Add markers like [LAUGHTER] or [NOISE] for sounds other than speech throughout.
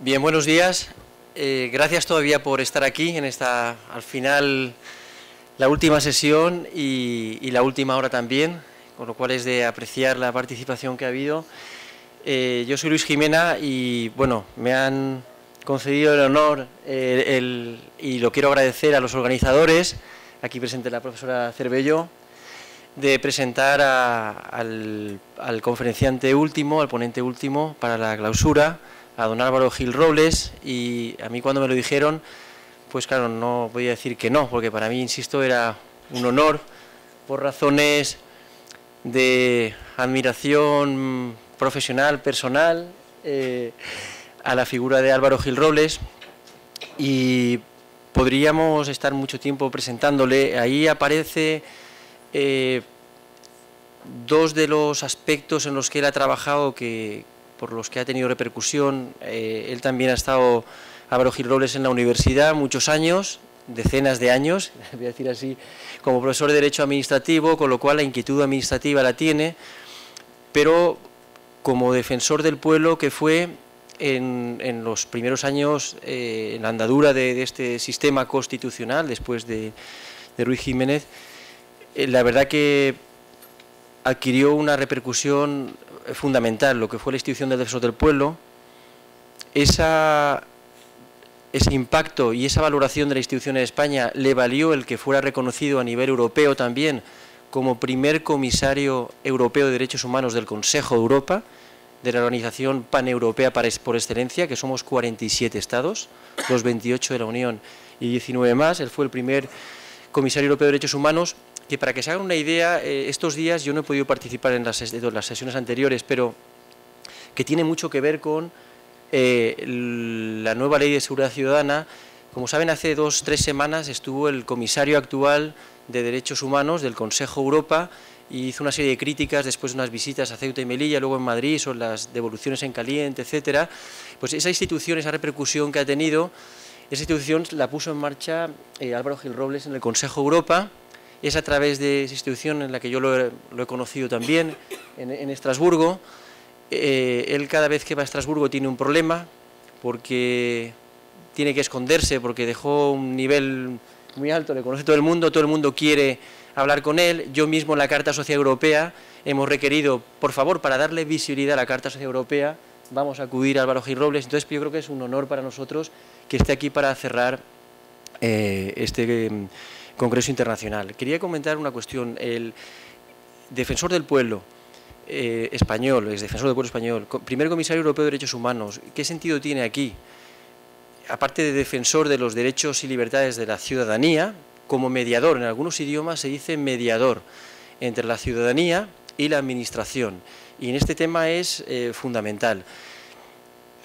Bien, buenos días. Eh, gracias todavía por estar aquí en esta, al final, la última sesión y, la última hora también, con lo cual es de apreciar la participación que ha habido. Eh, yo soy Luis Jimena y, bueno, me han concedido el honor y lo quiero agradecer a los organizadores, aquí presente la profesora Cervello, de presentar al, conferenciante último, al ponente último para la clausura, a don Álvaro Gil Robles, y a mí cuando me lo dijeron, pues claro, no podía decir que no, porque para mí, insisto, era un honor por razones de admiración profesional, personal, eh, a la figura de Álvaro Gil Robles, y podríamos estar mucho tiempo presentándole. Ahí aparece eh, dos de los aspectos en los que él ha trabajado, que, por los que ha tenido repercusión, eh, él también ha estado, Álvaro Gil Robles, en la universidad muchos años, decenas de años, [LAUGHS] voy a decir así, como profesor de Derecho Administrativo, con lo cual la inquietud administrativa la tiene, pero como defensor del pueblo que fue en, los primeros años eh, en la andadura de, este sistema constitucional, después de, de Ruiz Jiménez, eh, la verdad que adquirió una repercusión fundamental, lo que fue la institución del defensor del pueblo, ese impacto y esa valoración de la institución en España le valió el que fuera reconocido a nivel europeo también como primer comisario europeo de derechos humanos del Consejo de Europa, de la organización paneuropea por excelencia, que somos 47 estados, los 28 de la Unión y 19 más. Él fue el primer comisario europeo de derechos humanos que para que se hagan una idea, eh, estos días yo no he podido participar en las, sesiones anteriores, pero que tiene mucho que ver con eh, la nueva ley de seguridad ciudadana. Como saben, hace dos, tres semanas estuvo el comisario actual de Derechos Humanos del Consejo Europa y hizo una serie de críticas después de unas visitas a Ceuta y Melilla, luego en Madrid, sobre las devoluciones en caliente, etcétera. Pues esa institución, esa repercusión que ha tenido, esa institución la puso en marcha eh, Álvaro Gil Robles en el Consejo Europa, es a través de esa institución en la que yo lo he, conocido también, en, Estrasburgo. Eh, él cada vez que va a Estrasburgo tiene un problema porque tiene que esconderse, porque dejó un nivel muy alto, le conoce todo el mundo, todo el mundo quiere hablar con él. Yo mismo en la Carta Social Europea hemos requerido, por favor, para darle visibilidad a la Carta Social Europea, vamos a acudir a Álvaro Gil Robles. Entonces yo creo que es un honor para nosotros que esté aquí para cerrar eh, este Congreso Internacional. Quería comentar una cuestión. El defensor del pueblo eh, español, es defensor del pueblo español, primer comisario europeo de derechos humanos, ¿qué sentido tiene aquí? Aparte de defensor de los derechos y libertades de la ciudadanía, como mediador, en algunos idiomas se dice mediador entre la ciudadanía y la administración. Y en este tema es eh, fundamental.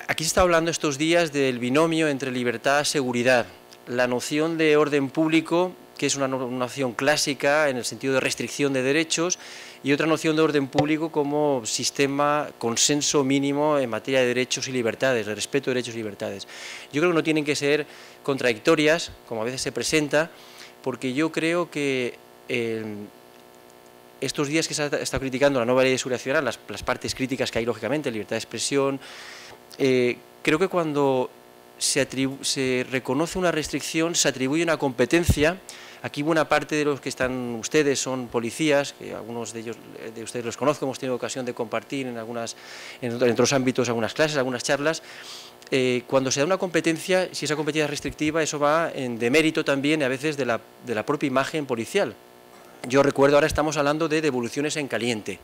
Aquí se está hablando estos días del binomio entre libertad y seguridad. La noción de orden público que es una noción clásica en el sentido de restricción de derechos, y otra noción de orden público como sistema consenso mínimo en materia de derechos y libertades, de respeto de derechos y libertades. Yo creo que no tienen que ser contradictorias, como a veces se presenta, porque yo creo que eh, estos días que se ha estado criticando la nueva ley de seguridad ciudadana, las, partes críticas que hay, lógicamente, libertad de expresión, eh, creo que cuando se, reconoce una restricción, se atribuye una competencia. Aquí buena parte de los que están ustedes son policías, algunos de ellos de ustedes los conozco, hemos tenido ocasión de compartir en algunas en otros ámbitos algunas clases, algunas charlas. Eh, cuando se da una competencia, si esa competencia es restrictiva, eso va en demérito también a veces de la propia imagen policial. Yo recuerdo, ahora estamos hablando de devoluciones en caliente.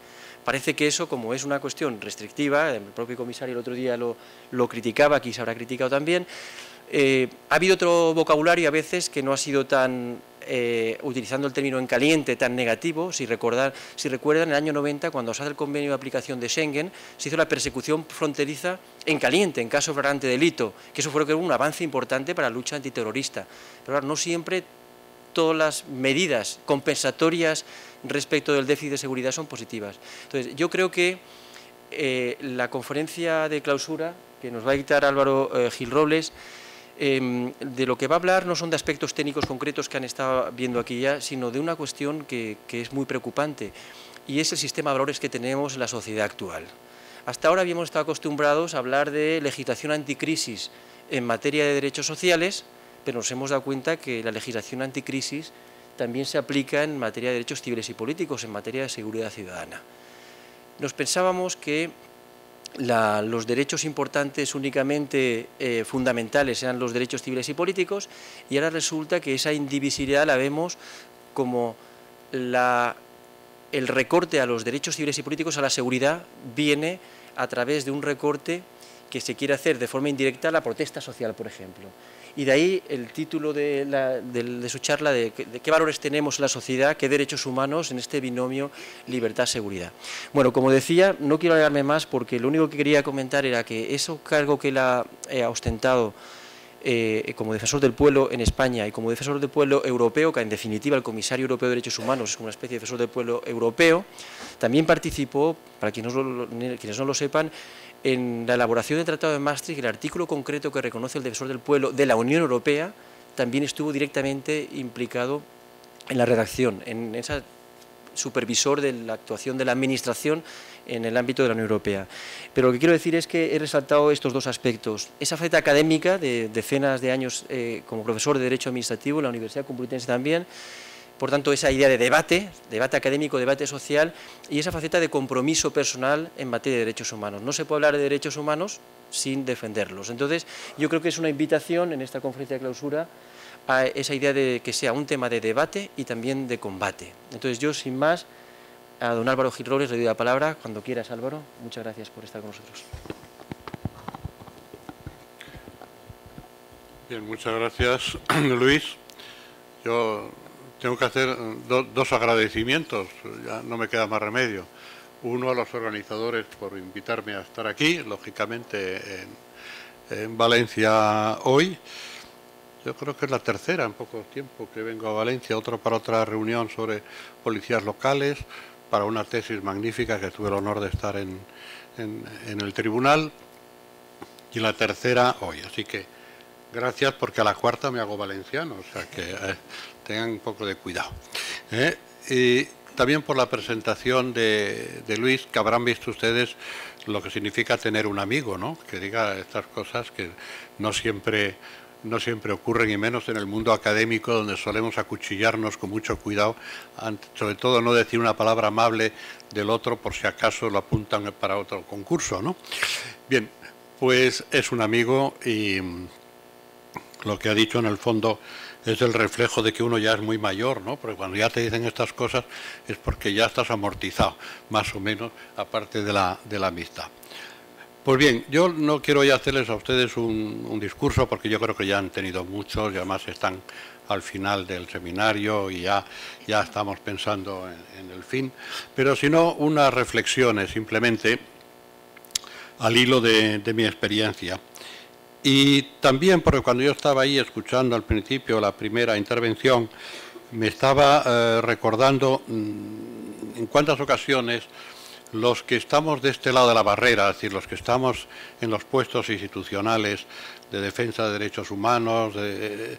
Parece que eso, como es una cuestión restrictiva, el propio comisario el otro día lo, criticaba, aquí se habrá criticado también, eh, ha habido otro vocabulario a veces que no ha sido tan, eh, utilizando el término en caliente, tan negativo, si, recordar, si recuerdan, en el año 90, cuando se hace el convenio de aplicación de Schengen, se hizo la persecución fronteriza en caliente, en caso de flagrante delito, que eso fue un avance importante para la lucha antiterrorista. Pero no siempre todas las medidas compensatorias respecto del déficit de seguridad son positivas. Entonces, yo creo que eh, la conferencia de clausura que nos va a dictar Álvaro eh, Gil Robles, em, de lo que va a hablar no son de aspectos técnicos concretos que han estado viendo aquí ya, sino de una cuestión que, que es muy preocupante, y es el sistema de valores que tenemos en la sociedad actual. Hasta ahora habíamos estado acostumbrados a hablar de legislación anticrisis en materia de derechos sociales, pero nos hemos dado cuenta que la legislación anticrisis también se aplica en materia de derechos civiles y políticos, en materia de seguridad ciudadana. Nos pensábamos que los derechos importantes únicamente eh, fundamentales eran los derechos civiles y políticos y ahora resulta que esa indivisibilidad la vemos como el recorte a los derechos civiles y políticos, a la seguridad, viene a través de un recorte que se quiere hacer de forma indirecta a la protesta social, por ejemplo. Y de ahí el título de, su charla de, qué valores tenemos en la sociedad, qué derechos humanos en este binomio libertad-seguridad. Bueno, como decía, no quiero alargarme más porque lo único que quería comentar era que ese cargo que él ha ostentado eh, como defensor del pueblo en España y como defensor del pueblo europeo, que en definitiva el comisario europeo de derechos humanos es una especie de defensor del pueblo europeo, también participó, para quienes no lo sepan, en la elaboración del Tratado de Maastricht, el artículo concreto que reconoce el defensor del pueblo de la Unión Europea también estuvo directamente implicado en la redacción, en ese supervisor de la actuación de la Administración en el ámbito de la Unión Europea. Pero lo que quiero decir es que he resaltado estos dos aspectos. Esa faceta académica de decenas de años eh, como profesor de Derecho Administrativo en la Universidad Complutense también, por tanto, esa idea de debate, debate académico, debate social, y esa faceta de compromiso personal en materia de derechos humanos. No se puede hablar de derechos humanos sin defenderlos. Entonces, yo creo que es una invitación en esta conferencia de clausura a esa idea de que sea un tema de debate y también de combate. Entonces, yo, sin más, a don Álvaro Gil le doy la palabra. Cuando quieras, Álvaro. Muchas gracias por estar con nosotros. Bien, muchas gracias, [CLEARS THROAT] Luis. Yo tengo que hacer dos agradecimientos, ya no me queda más remedio. Uno a los organizadores por invitarme a estar aquí, lógicamente en Valencia hoy. Yo creo que es la tercera en poco tiempo que vengo a Valencia, otro para otra reunión sobre policías locales para una tesis magnífica que tuve el honor de estar en, el tribunal y la tercera hoy. Así que gracias porque a la cuarta me hago valenciano, o sea que eh, tengan un poco de cuidado. ¿eh? Y también por la presentación de, de, Luis, que habrán visto ustedes lo que significa tener un amigo, ¿no? que diga estas cosas que no siempre no siempre ocurren y menos en el mundo académico donde solemos acuchillarnos con mucho cuidado, sobre todo no decir una palabra amable del otro por si acaso lo apuntan para otro concurso, ¿no? Bien, pues es un amigo y lo que ha dicho en el fondo es el reflejo de que uno ya es muy mayor, ¿no? Porque cuando ya te dicen estas cosas es porque ya estás amortizado, más o menos, aparte de la, de la amistad. Pues bien, yo no quiero ya hacerles a ustedes un, discurso porque yo creo que ya han tenido muchos y además están al final del seminario y ya, ya estamos pensando en, el fin, pero sino unas reflexiones simplemente al hilo de, mi experiencia. Y también porque cuando yo estaba ahí escuchando al principio la primera intervención, me estaba eh, recordando mm, en cuántas ocasiones los que estamos de este lado de la barrera, es decir, los que estamos en los puestos institucionales de defensa de derechos humanos, eh,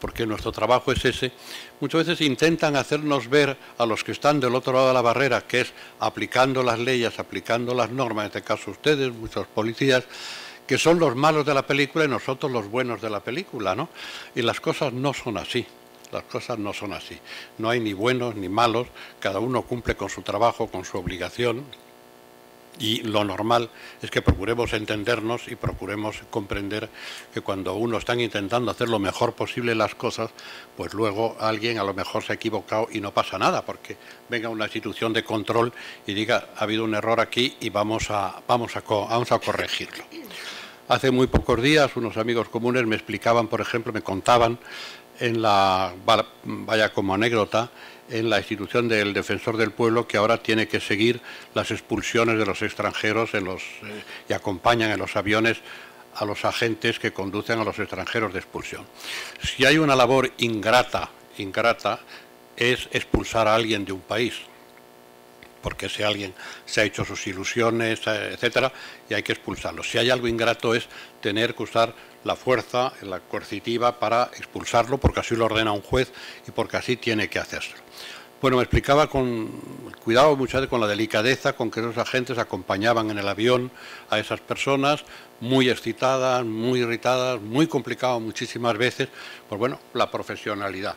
porque nuestro trabajo es ese, muchas veces intentan hacernos ver a los que están del otro lado de la barrera, que es aplicando las leyes, aplicando las normas, en este caso ustedes, muchos policías, que son los malos de la película y nosotros los buenos de la película, ¿no? Y las cosas no son así. Las cosas no son así. No hay ni buenos ni malos, cada uno cumple con su trabajo, con su obligación. Y lo normal es que procuremos entendernos y procuremos comprender que cuando uno está intentando hacer lo mejor posible las cosas, pues luego alguien a lo mejor se ha equivocado y no pasa nada, porque venga una institución de control y diga, ha habido un error aquí y vamos a, vamos a, vamos a corregirlo. Hace muy pocos días unos amigos comunes me explicaban, por ejemplo, me contaban en la, vaya como anécdota, en la institución del defensor del pueblo que ahora tiene que seguir las expulsiones de los extranjeros en los, eh, y acompañan en los aviones a los agentes que conducen a los extranjeros de expulsión. Si hay una labor ingrata, ingrata, es expulsar a alguien de un país, porque ese alguien se ha hecho sus ilusiones, eh, etcétera, y hay que expulsarlo. Si hay algo ingrato es tener que usar la fuerza, la coercitiva para expulsarlo, porque así lo ordena un juez y porque así tiene que hacerlo. Bueno, me explicaba con cuidado muchas veces con la delicadeza con que esos agentes acompañaban en el avión a esas personas, muy excitadas, muy irritadas, muy complicado muchísimas veces, pues bueno, la profesionalidad.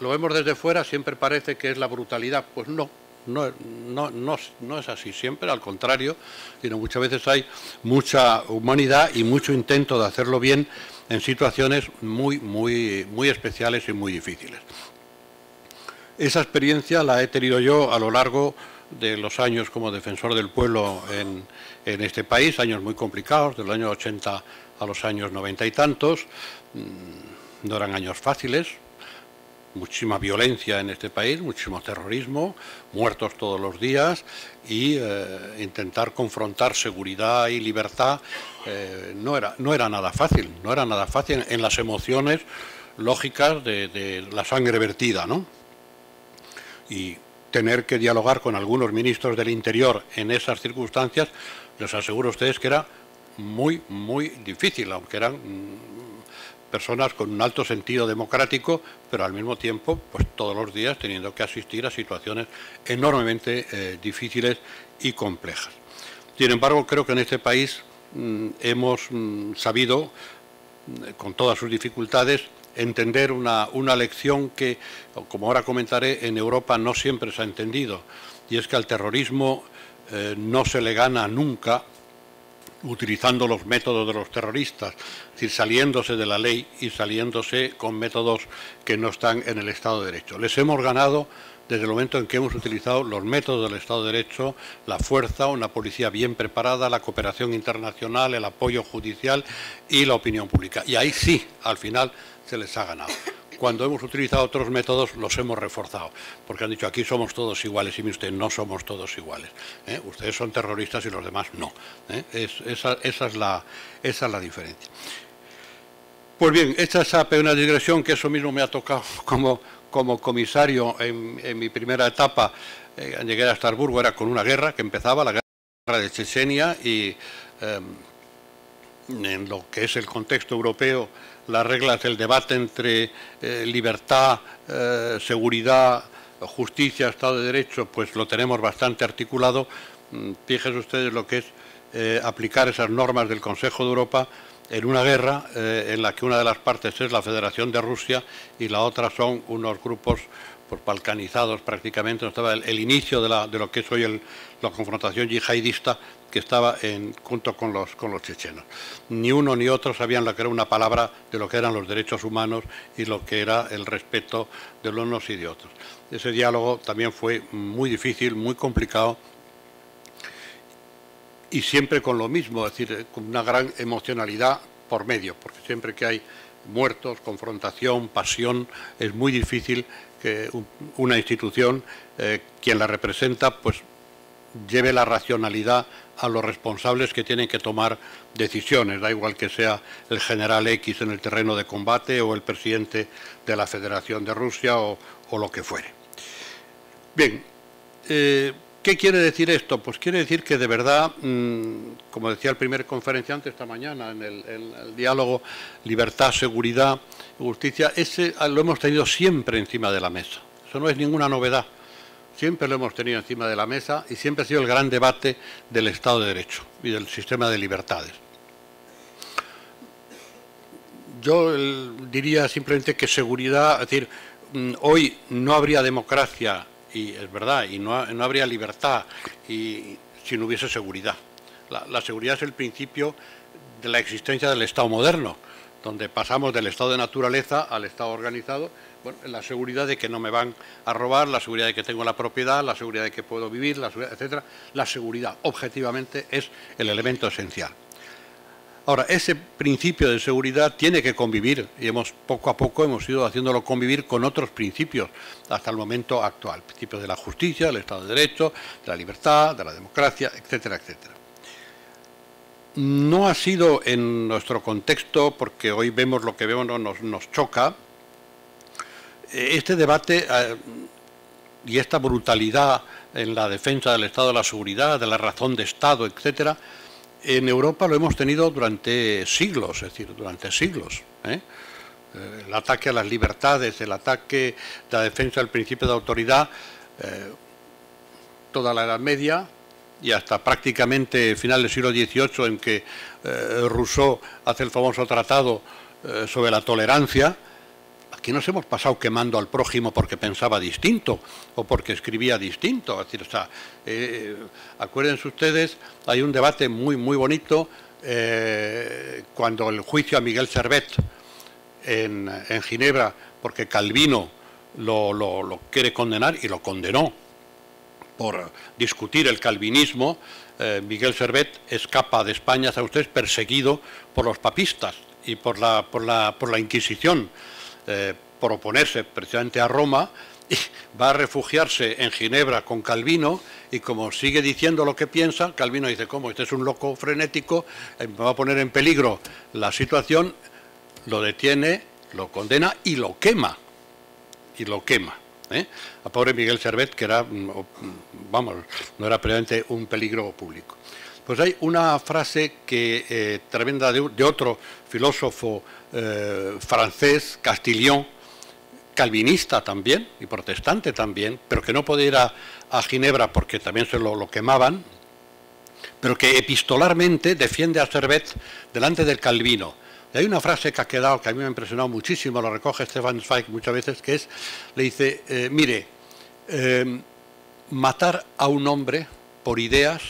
Lo vemos desde fuera, siempre parece que es la brutalidad, pues no, no, no, no, no, es así siempre, al contrario, sino muchas veces hay mucha humanidad y mucho intento de hacerlo bien en situaciones muy, muy, muy especiales y muy difíciles. Esa experiencia la he tenido yo a lo largo de los años como defensor del pueblo en, en este país, años muy complicados, del año 80 a los años 90 y tantos. Mm, no eran años fáciles, muchísima violencia en este país, muchísimo terrorismo, muertos todos los días y eh, intentar confrontar seguridad y libertad eh, no, era, no era nada fácil, no era nada fácil en las emociones lógicas de, de la sangre vertida, ¿no? Y tener que dialogar con algunos ministros del Interior en esas circunstancias, les aseguro a ustedes que era muy, muy difícil, aunque eran personas con un alto sentido democrático, pero al mismo tiempo, pues todos los días teniendo que asistir a situaciones enormemente eh, difíciles y complejas. Sin embargo, creo que en este país mm, hemos mm, sabido, mm, con todas sus dificultades, entender una, lección que, como ahora comentaré, en Europa no siempre se ha entendido, y es que al terrorismo eh, no se le gana nunca utilizando los métodos de los terroristas, es decir, saliéndose de la ley y saliéndose con métodos que no están en el Estado de Derecho. Les hemos ganado desde el momento en que hemos utilizado los métodos del Estado de Derecho, la fuerza, una policía bien preparada, la cooperación internacional, el apoyo judicial y la opinión pública. Y ahí sí, al final, se les ha ganado cuando hemos utilizado otros métodos los hemos reforzado, porque han dicho aquí somos todos iguales y mire usted, no somos todos iguales. ¿eh? Ustedes son terroristas y los demás no. ¿eh? esa, es la, diferencia. Pues bien, esta es una digresión que eso mismo me ha tocado [LAUGHS] como, como comisario en, mi primera etapa. Eh, llegué a Estrasburgo, era con una guerra que empezaba, la guerra de Chechenia, y em, en lo que es el contexto europeo las reglas del debate entre eh, libertad, eh, seguridad, justicia, Estado de Derecho, pues lo tenemos bastante articulado. Mm, fíjense ustedes lo que es eh, aplicar esas normas del Consejo de Europa en una guerra en la que una de las partes es la Federación de Rusia y la otra son unos grupos pues, balcanizados prácticamente. Estaba el, inicio de, lo que es hoy la confrontación yihadista que estaba junto con los, con los chechenos. Ni uno ni otro sabían lo que era una palabra de lo que eran los derechos humanos y lo que era el respeto de los unos y de otros. Ese diálogo también fue muy difícil, muy complicado y siempre con lo mismo, es decir, con una gran emocionalidad por medio, porque siempre que hay muertos, confrontación, pasión, es muy difícil que una institución, eh, quien la representa, pues lleve la racionalidad a los responsables que tienen que tomar decisiones, da igual que sea el general X en el terreno de combate o el presidente de la Federación de Rusia o, lo que fuere. Bien, eh, ¿qué quiere decir esto? Pues quiere decir que de verdad, mm, como decía el primer conferenciante esta mañana en el, diálogo libertad, seguridad, justicia, ese lo hemos tenido siempre encima de la mesa. Eso no es ninguna novedad siempre lo hemos tenido encima de la mesa y siempre ha sido el gran debate del Estado de Derecho y del sistema de libertades. Yo diría simplemente que seguridad, es decir, mm, hoy no habría democracia, y es verdad, y no, habría libertad y, si no hubiese seguridad. la seguridad es el principio de la existencia del Estado moderno, donde pasamos del Estado de naturaleza al Estado organizado la seguridad de que no me van a robar, la seguridad de que tengo la propiedad, la seguridad de que puedo vivir, la etcétera. La seguridad, objetivamente, es el elemento esencial. Ahora, ese principio de seguridad tiene que convivir y hemos poco a poco hemos ido haciéndolo convivir con otros principios hasta el momento actual, principios de la justicia, del Estado de Derecho, de la libertad, de la democracia, etcétera, etcétera. No ha sido en nuestro contexto, porque hoy vemos lo que vemos, nos, nos choca, este debate eh, y esta brutalidad en la defensa del Estado de la seguridad, de la razón de Estado, etcétera, en Europa lo hemos tenido durante siglos, es decir, durante siglos. ¿eh? eh, el ataque a las libertades, el ataque, la defensa del principio de autoridad, toda la Edad Media y hasta prácticamente final del siglo XVIII en que Rousseau hace el famoso tratado sobre la tolerancia, aquí nos hemos pasado quemando al prójimo porque pensaba distinto o porque escribía distinto. Es sea, acuérdense ustedes, hay un debate muy, muy bonito eh, cuando el juicio a Miguel Servet en, Ginebra, porque Calvino lo, quiere condenar y lo condenó por discutir el calvinismo, eh, Miguel Servet escapa de España, sabe usted, perseguido por los papistas y por la, por la, por la Inquisición, eh, por oponerse precisamente a Roma, [LAUGHS] y va a refugiarse en Ginebra con Calvino y como sigue diciendo lo que piensa, Calvino dice, ¿cómo? Este es un loco frenético, eh, va a poner en peligro la situación, lo detiene, lo condena y lo quema. Y lo quema. ¿eh? A pobre Miguel Servet, que era, mm, mm, vamos, no era previamente un peligro público. Pues hay una frase que eh, tremenda de, otro filósofo francés, Castillon, calvinista también y protestante también, pero que no podía ir a, Ginebra porque también se lo, quemaban, pero que epistolarmente defiende a Servet delante del Calvino. Y hay una frase que ha quedado, que a mí me ha impresionado muchísimo, lo recoge Stefan Zweig muchas veces, que es, le dice, eh, mire, em, matar a un hombre por ideas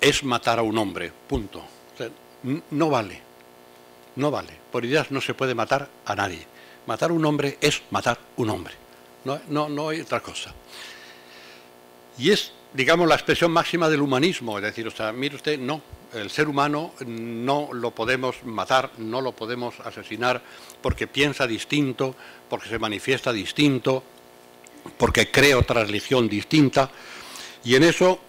es matar a un hombre, punto. no vale, no vale. Por ideas no se puede matar a nadie. Matar a un hombre es matar un hombre. No, no, hay otra cosa. Y es, digamos, la expresión máxima del humanismo. Es decir, o sea, mire usted, no, el ser humano no lo podemos matar, no lo podemos asesinar porque piensa distinto, porque se manifiesta distinto, porque cree otra religión distinta. Y en eso,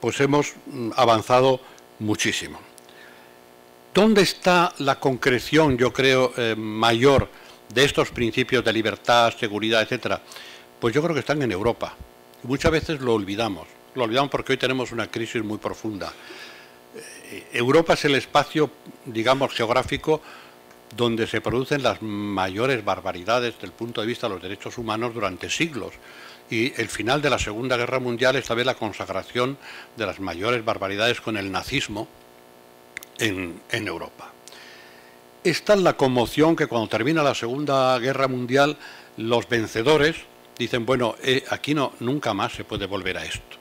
pues hemos mm, avanzado muchísimo. ¿Dónde está la concreción, yo creo, eh, mayor de estos principios de libertad, seguridad, etcétera, pues yo creo que están en Europa. Muchas veces lo olvidamos. Lo olvidamos porque hoy tenemos una crisis muy profunda. Eh, Europa es el espacio, digamos, geográfico donde se producen las mayores barbaridades desde el punto de vista de los derechos humanos durante siglos. Y el final de la Segunda Guerra Mundial esta vez la consagración de las mayores barbaridades con el nazismo en, Europa. Esta es la conmoción que cuando termina la Segunda Guerra Mundial los vencedores dicen, bueno, eh, aquí no, nunca más se puede volver a esto.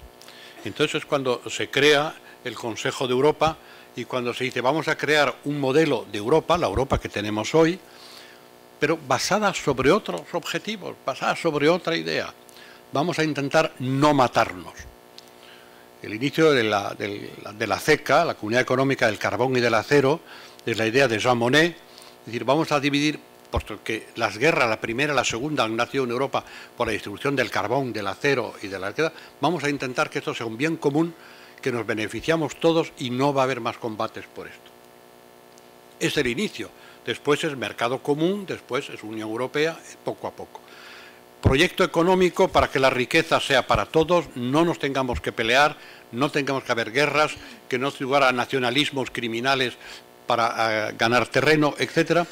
Entonces es cuando se crea el Consejo de Europa y cuando se dice, vamos a crear un modelo de Europa, la Europa que tenemos hoy, pero basada sobre otros objetivos, basada sobre otra idea. Vamos a intentar no matarnos. El inicio de la, de la CECA, la Comunidad Económica del Carbón y del Acero, es la idea de Jean Monnet, es decir, vamos a dividir, porque las guerras, la primera y la segunda, han nacido en Europa por la distribución del carbón, del acero y de la queda, vamos a intentar que esto sea un bien común, que nos beneficiamos todos y no va a haber más combates por esto. Es el inicio, después es mercado común, después es Unión Europea, poco a poco. Proyecto económico para que la riqueza sea para todos, no nos tengamos que pelear, no tengamos que haber guerras, que no se lugar a nacionalismos criminales para eh, ganar terreno, etcétera,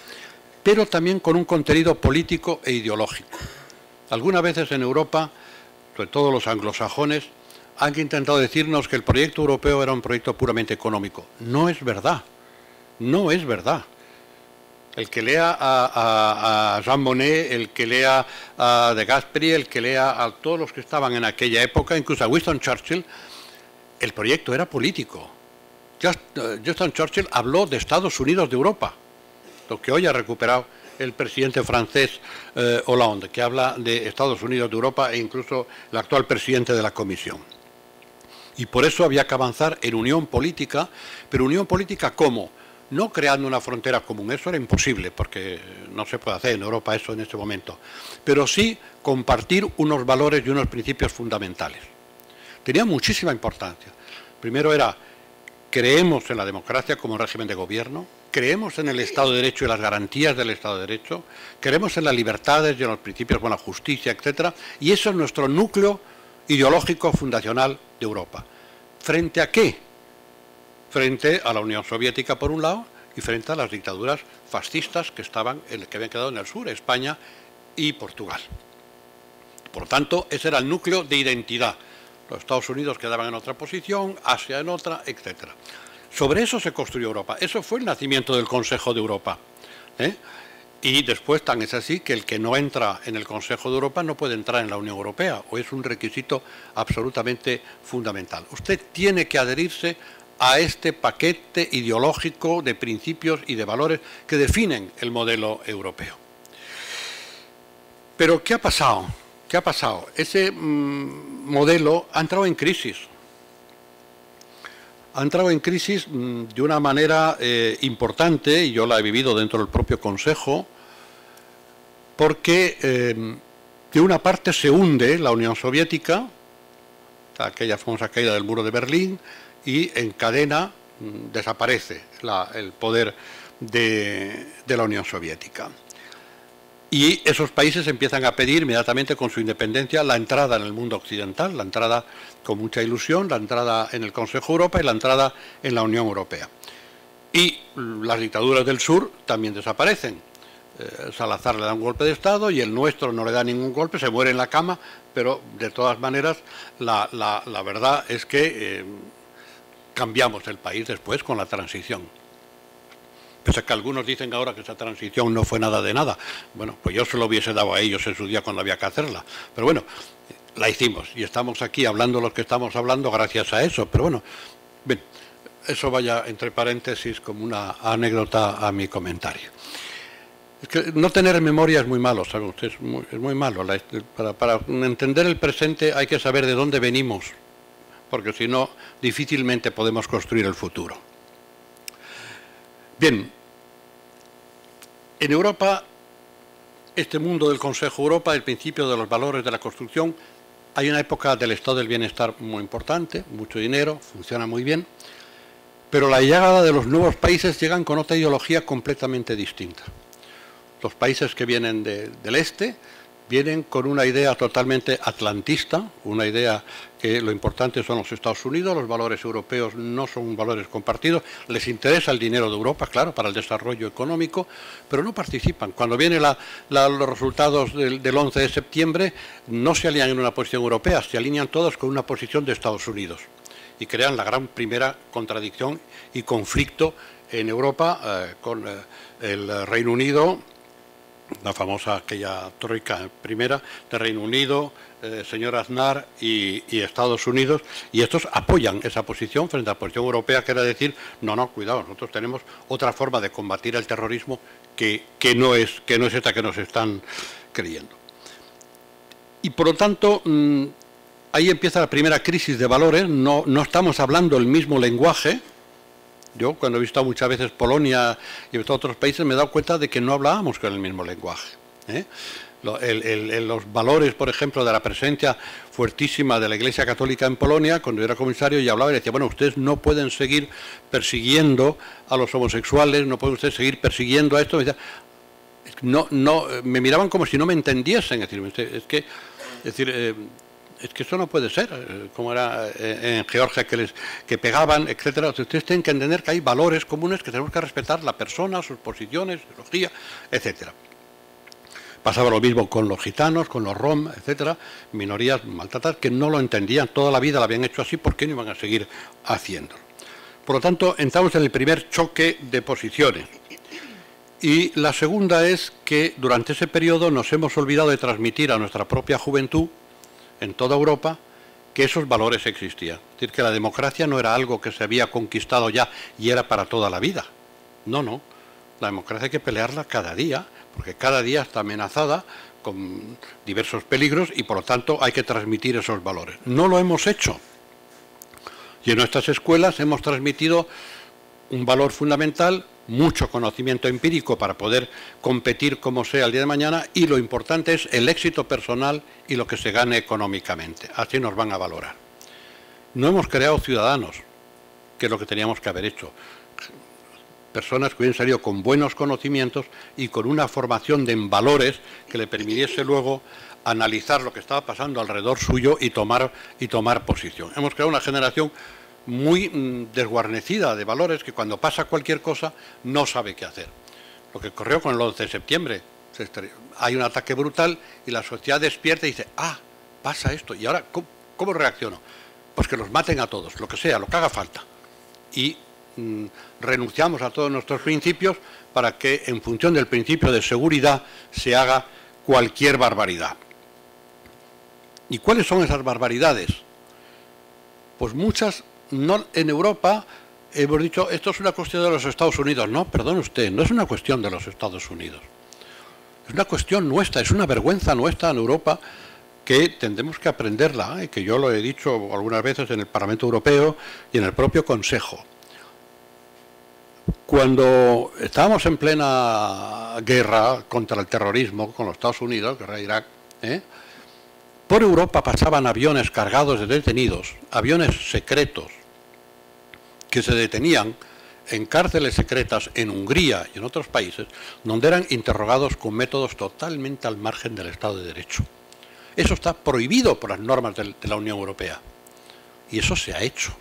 pero también con un contenido político e ideológico. Algunas veces en Europa, sobre todo los anglosajones, han intentado decirnos que el proyecto europeo era un proyecto puramente económico. No es verdad, no es verdad. El que lea a, Jean Monnet, el que lea a De Gasperi, el que lea a todos los que estaban en aquella época, incluso a Winston Churchill, el proyecto era político. Justin Churchill habló de Estados Unidos de Europa, lo que hoy ha recuperado el presidente francés eh, Hollande, que habla de Estados Unidos de Europa e incluso el actual presidente de la Comisión. Y por eso había que avanzar en unión política, pero unión política ¿cómo? No creando una frontera común, eso era imposible, porque no se puede hacer en Europa eso en este momento, pero sí compartir unos valores y unos principios fundamentales. Tenía muchísima importancia. Primero era creemos en la democracia como régimen de gobierno, creemos en el Estado de Derecho y las garantías del Estado de Derecho, creemos en las libertades y en los principios de la justicia, etc. Y eso es nuestro núcleo ideológico fundacional de Europa. ¿Frente a qué? Frente a la Unión Soviética, por un lado, y frente a las dictaduras fascistas que, estaban, que habían quedado en el sur, España y Portugal. Por tanto, ese era el núcleo de identidad. Los Estados Unidos quedaban en otra posición, Asia en otra, etc. Sobre eso se construyó Europa. Eso fue el nacimiento del Consejo de Europa. ¿eh? Y después tan es así que el que no entra en el Consejo de Europa no puede entrar en la Unión Europea, o es un requisito absolutamente fundamental. Usted tiene que adherirse a este paquete ideológico de principios y de valores que definen el modelo europeo. Pero, ¿qué ha pasado? ¿Qué ha pasado? Ese mm, modelo ha entrado en crisis. Ha entrado en crisis mm, de una manera eh, importante, y yo la he vivido dentro del propio Consejo, porque eh, de una parte se hunde la Unión Soviética, aquella famosa caída del muro de Berlín, y en cadena mm, desaparece el poder de, la Unión Soviética. Y esos países empiezan a pedir inmediatamente con su independencia la entrada en el mundo occidental, la entrada con mucha ilusión, la entrada en el Consejo Europa y la entrada en la Unión Europea. Y las dictaduras del sur también desaparecen. Eh, Salazar le da un golpe de Estado y el nuestro no le da ningún golpe, se muere en la cama, pero de todas maneras la, verdad es que eh, cambiamos el país después con la transición. Pese a que algunos dicen ahora que esa transición no fue nada de nada. Bueno, pues yo se lo hubiese dado a ellos en su día cuando había que hacerla. Pero bueno, la hicimos y estamos aquí hablando los que estamos hablando gracias a eso. Pero bueno, eso vaya entre paréntesis como una anécdota a mi comentario. Es que no tener memoria es muy malo, ¿sabe usted? Es muy, malo. para entender el presente hay que saber de dónde venimos porque si no, difícilmente podemos construir el futuro. Bien, en Europa, este mundo del Consejo Europa, el principio de los valores de la construcción, hay una época del estado del bienestar muy importante, mucho dinero, funciona muy bien, pero la llegada de los nuevos países llegan con otra ideología completamente distinta. Los países que vienen del este vienen con una idea totalmente atlantista, una idea que lo importante son los Estados Unidos, los valores europeos no son valores compartidos, les interesa el dinero de Europa, claro, para el desarrollo económico, pero no participan. Cuando vienen los resultados del, del 11 de septiembre, no se alían en una posición europea, se alinean todos con una posición de Estados Unidos y crean la gran primera contradicción y conflicto en Europa eh, con eh, el Reino Unido la famosa aquella troika primera de Reino Unido, eh, señor Aznar y, Estados Unidos, y estos apoyan esa posición frente a la posición europea, que era decir, no, no, cuidado, nosotros tenemos otra forma de combatir el terrorismo que, no, es, que no es esta que nos están creyendo. Y por lo tanto, mm, ahí empieza la primera crisis de valores, no, no estamos hablando el mismo lenguaje, yo, cuando he visto muchas veces Polonia y otros países, me he dado cuenta de que no hablábamos con el mismo lenguaje. ¿eh? Los valores, por ejemplo, de la presencia fuertísima de la Iglesia Católica en Polonia, cuando yo era comisario y hablaba y decía, bueno, ustedes no pueden seguir persiguiendo a los homosexuales, no pueden ustedes seguir persiguiendo a esto. Me no, no, me miraban como si no me entendiesen. Es decir, es que, es decir eh, es que eso no puede ser, eh, como era eh, en Georgia que les que pegaban, etcétera. Ustedes tienen que entender que hay valores comunes que tenemos que respetar la persona, sus posiciones, ideología, etcétera. Pasaba lo mismo con los gitanos, con los rom, etcétera, minorías maltratadas que no lo entendían, toda la vida lo habían hecho así, ¿por qué no iban a seguir haciéndolo? Por lo tanto, entramos en el primer choque de posiciones. Y la segunda es que durante ese periodo nos hemos olvidado de transmitir a nuestra propia juventud en toda Europa que esos valores existían. Es decir, que la democracia no era algo que se había conquistado ya y era para toda la vida. No, no. La democracia hay que pelearla cada día, porque cada día está amenazada con diversos peligros y por lo tanto hay que transmitir esos valores. No lo hemos hecho. Y en nuestras escuelas hemos transmitido un valor fundamental mucho conocimiento empírico para poder competir como sea el día de mañana y lo importante es el éxito personal y lo que se gane económicamente. Así nos van a valorar. No hemos creado ciudadanos, que es lo que teníamos que haber hecho. Personas que hubieran salido con buenos conocimientos y con una formación de valores que le permitiese luego analizar lo que estaba pasando alrededor suyo y tomar, y tomar posición. Hemos creado una generación muy mm, desguarnecida de valores que cuando pasa cualquier cosa no sabe qué hacer. Lo que ocurrió con el 11 de septiembre. Hay un ataque brutal y la sociedad despierta y dice, ah, pasa esto. ¿Y ahora cómo, reacciono? Pues que los maten a todos, lo que sea, lo que haga falta. Y renunciamos a todos nuestros principios para que en función del principio de seguridad se haga cualquier barbaridad. ¿Y cuáles son esas barbaridades? Pues muchas no, en Europa hemos dicho, esto es una cuestión de los Estados Unidos. No, perdón usted, no es una cuestión de los Estados Unidos. Es una cuestión nuestra, es una vergüenza nuestra en Europa que tendremos que aprenderla, y que yo lo he dicho algunas veces en el Parlamento Europeo y en el propio Consejo. Cuando estábamos en plena guerra contra el terrorismo con los Estados Unidos, guerra de Irak, ¿eh? por Europa pasaban aviones cargados de detenidos, aviones secretos, que se detenían en cárceles secretas en Hungría y en otros países, donde eran interrogados con métodos totalmente al margen del Estado de Derecho. Eso está prohibido por las normas de la Unión Europea. Y eso se ha hecho.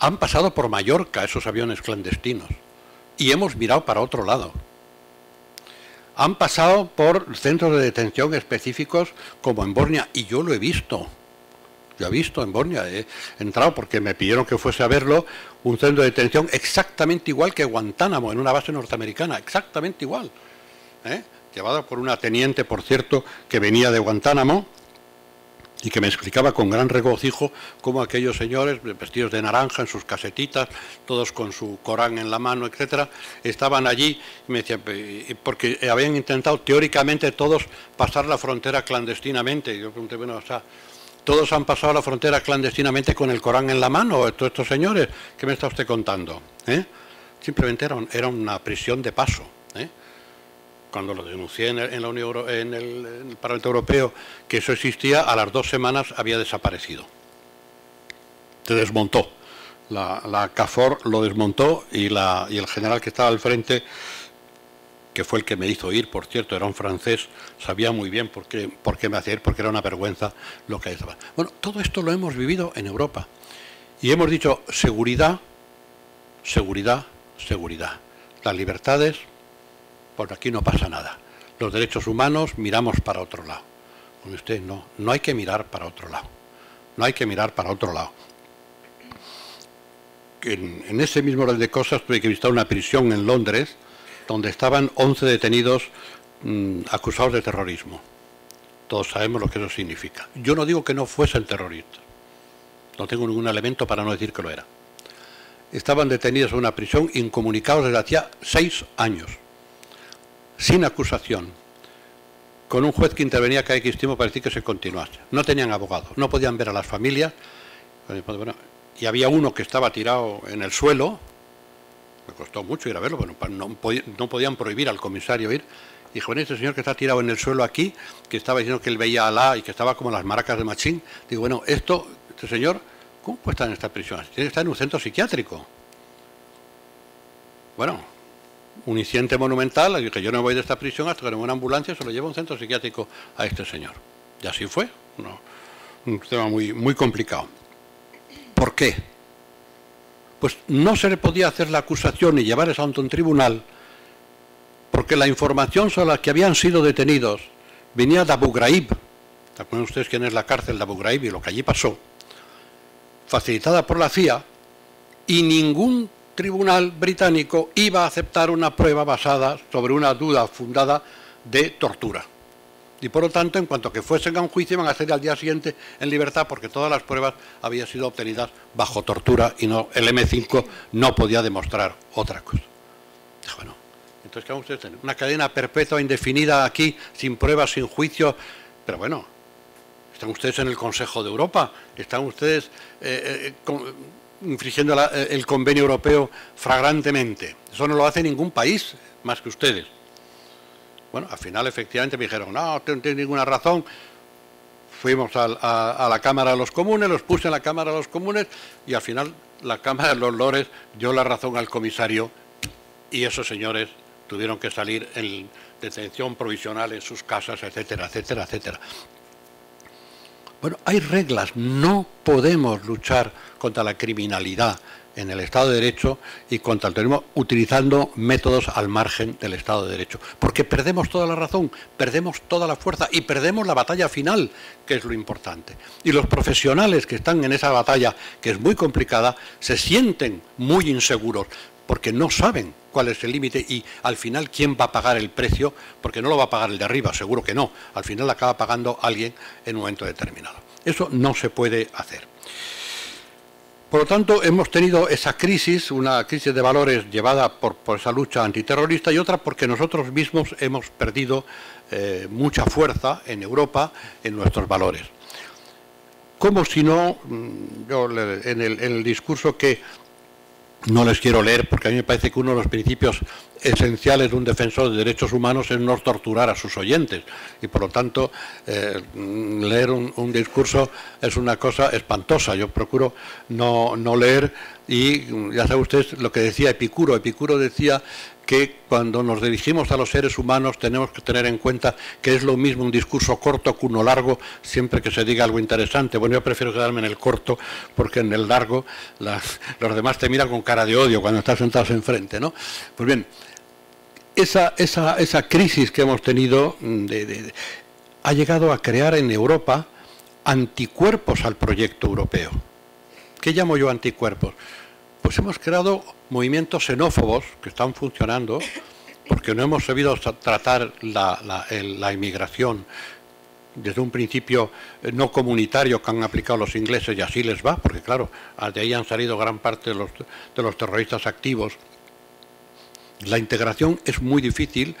Han pasado por Mallorca esos aviones clandestinos y hemos mirado para otro lado. Han pasado por centros de detención específicos como en Bornia y yo lo he visto. Yo he visto en Bornia, he entrado porque me pidieron que fuese a verlo, un centro de detención exactamente igual que Guantánamo, en una base norteamericana, exactamente igual. ¿eh? Llevado por una teniente, por cierto, que venía de Guantánamo y que me explicaba con gran regocijo cómo aquellos señores, vestidos de naranja en sus casetitas, todos con su Corán en la mano, etcétera, estaban allí, me decían, porque habían intentado teóricamente todos pasar la frontera clandestinamente. Y yo pregunté, bueno, o sea, todos han pasado la frontera clandestinamente con el Corán en la mano, estos señores, ¿qué me está usted contando? ¿Eh? Simplemente era, una prisión de paso. ¿eh? Cuando lo denuncié en el, en el, Parlamento Europeo que eso existía, a las dos semanas había desaparecido. Se desmontó. La, la CAFOR lo desmontó y, la, y el general que estaba al frente que fue el que me hizo ir, por cierto, era un francés, sabía muy bien por qué, por qué me hacía ir, porque era una vergüenza lo que estaba. Bueno, todo esto lo hemos vivido en Europa. Y hemos dicho seguridad, seguridad, seguridad. Las libertades, por aquí no pasa nada. Los derechos humanos, miramos para otro lado. Usted no, no hay que mirar para otro lado. No hay que mirar para otro lado. En, en ese mismo orden de cosas tuve que visitar una prisión en Londres, donde estaban 11 detenidos mm, acusados de terrorismo. Todos sabemos lo que eso significa. Yo no digo que no fuesen terroristas. No tengo ningún elemento para no decir que lo era. Estaban detenidos en una prisión incomunicados desde hacía seis años, sin acusación, con un juez que intervenía cada X tiempo para decir que se continuase. No tenían abogado, no podían ver a las familias. y había uno que estaba tirado en el suelo, me costó mucho ir a verlo, bueno, no, podían prohibir al comisario ir. Dijo, bueno, este señor que está tirado en el suelo aquí, que estaba diciendo que él veía a Alá y que estaba como las maracas de Machín, digo, bueno, esto, este señor, ¿cómo puede estar en esta prisión? Tiene que estar en un centro psiquiátrico. Bueno, un incidente monumental, dije, yo no voy de esta prisión hasta que en una ambulancia se lo lleva a un centro psiquiátrico a este señor. Y así fue, un tema muy, muy complicado. ¿Por qué? pues no se le podía hacer la acusación y llevar eso ante un tribunal, porque la información sobre la que habían sido detenidos venía de Abu Ghraib, ¿saben ustedes quién es la cárcel de Abu Ghraib y lo que allí pasó? Facilitada por la CIA, y ningún tribunal británico iba a aceptar una prueba basada sobre una duda fundada de tortura y por lo tanto, en cuanto que fuesen a un juicio, iban a ser al día siguiente en libertad porque todas las pruebas habían sido obtenidas bajo tortura y no el M5 no podía demostrar otra cosa. Bueno, entonces, ¿qué vamos a tener? Una cadena perpetua indefinida aquí, sin pruebas, sin juicio, pero bueno, están ustedes en el Consejo de Europa, están ustedes eh, eh, infringiendo el convenio europeo flagrantemente. Eso no lo hace ningún país más que ustedes. Bueno, al final efectivamente me dijeron, no, no tienes ninguna razón. Fuimos a, la Cámara de los Comunes, los puse en la Cámara de los Comunes y al final la Cámara de los Lores dio la razón al comisario y esos señores tuvieron que salir en detención provisional en sus casas, etcétera, etcétera, etcétera. Bueno, hay reglas, no podemos luchar contra la criminalidad en el Estado de Derecho y contra el terrorismo utilizando métodos al margen del Estado de Derecho. Porque perdemos toda la razón, perdemos toda la fuerza y perdemos la batalla final, que es lo importante. Y los profesionales que están en esa batalla, que es muy complicada, se sienten muy inseguros porque no saben cuál es el límite y al final quién va a pagar el precio, porque no lo va a pagar el de arriba, seguro que no. Al final acaba pagando alguien en un momento determinado. Eso no se puede hacer. Por lo tanto, hemos tenido esa crisis, una crisis de valores llevada por, esa lucha antiterrorista y otra porque nosotros mismos hemos perdido eh, mucha fuerza en Europa en nuestros valores. Como si no, mm, yo en el discurso que no les quiero leer porque a mí me parece que uno de los principios esenciales de un defensor de derechos humanos es no torturar a sus oyentes y por lo tanto eh, leer un, discurso es una cosa espantosa. Yo procuro no, no leer y ya sabe usted lo que decía Epicuro. Epicuro decía que cuando nos dirigimos a los seres humanos tenemos que tener en cuenta que es lo mismo un discurso corto que uno largo, siempre que se diga algo interesante. Bueno, yo prefiero quedarme en el corto porque en el largo los demás te miran con cara de odio cuando estás sentados enfrente, ¿no? Pues bien, esa, esa, crisis que hemos tenido mm, ha llegado a crear en Europa anticuerpos al proyecto europeo. ¿Qué llamo yo anticuerpos? Pues hemos creado movimientos xenófobos que están funcionando porque no hemos sabido tratar la, inmigración desde un principio eh, no comunitario que han aplicado los ingleses y así les va, porque claro, de ahí han salido gran parte de los, de los terroristas activos. La integración es muy difícil,